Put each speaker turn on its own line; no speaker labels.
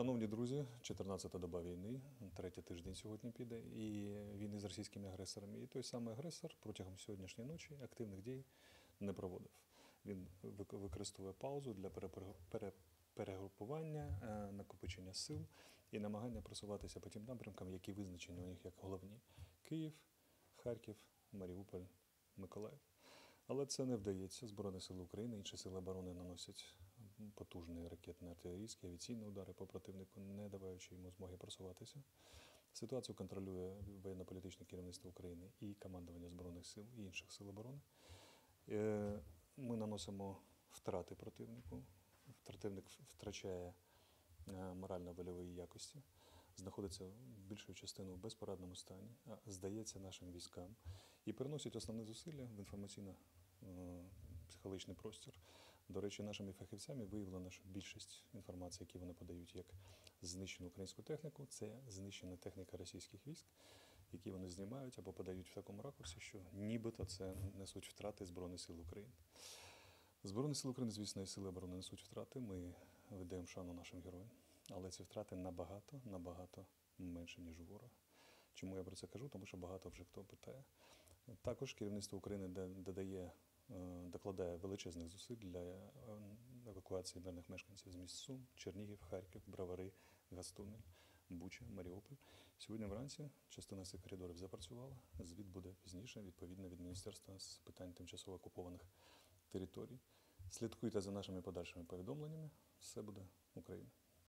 Шановні друзі, 14-та доба війни, третій тиждень сьогодні піде, і війни з російськими агресорами. І той самий агресор протягом сьогоднішньої ночі активних дій не проводив. Він використовує паузу для перегрупування, е, накопичення сил і намагання просуватися по тим напрямкам, які визначені у них як головні: Київ, Харків, Маріуполь, Миколаїв. Але це не вдається. Збройні сили України, інші сили оборони наносять потужні ракетні артилерійські авіаційні удари по противнику, не даваючи йому змоги просуватися. Ситуацію контролює воєнно-політичне керівництво України і командування збройних сил і інших сил оборони. Е, Ми наносимо втрати противнику. Противник втрачає е, морально-вольової якості, знаходиться більшою частиною в безпорадному стані, а здається нашим військам і переносить основні зусилля в інформаційно-психологічний простір. До речі, нашими фахівцями виявлено, що більшість інформації, які вони подають як знищену українську техніку, це знищена техніка російських військ, які вони знімають або подають в такому ракурсі, що нібито це несуть втрати Збройних сил України. Збройні сили України, звісно, і сили оборони несуть втрати. Ми ведемо шану нашим героям. Але ці втрати набагато, набагато менше, ніж ворога. Чому я про це кажу? Тому що багато вже хто питає. Також керівництво України додає, докладає величезних зусиль для е, евакуації мирних мешканців з міст Сум, Чернігів, Харків, Бровари, Гастунель, Буча, Маріуполь. Сьогодні вранці частина цих коридорів запрацювала. Звіт буде пізніше, відповідно від Міністерства з питань тимчасово окупованих територій. Слідкуйте за нашими подальшими повідомленнями. Все буде Україна.